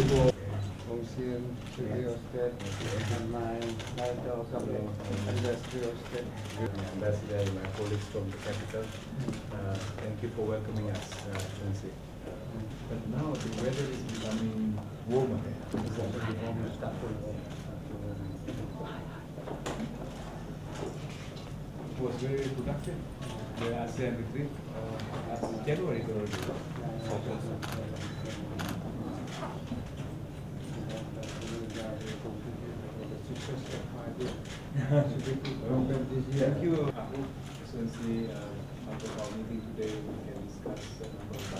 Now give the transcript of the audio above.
museum, studio estate, and my title company, industrial estate. Ambassador and my colleagues from the capital. Uh, thank you for welcoming us, uh. But now the weather is becoming warmer. It was very productive. The ASEAN retreat uh, last January already. Thank you. I hope Excellency, uh, after our meeting today, we can discuss a number of bilateral issues,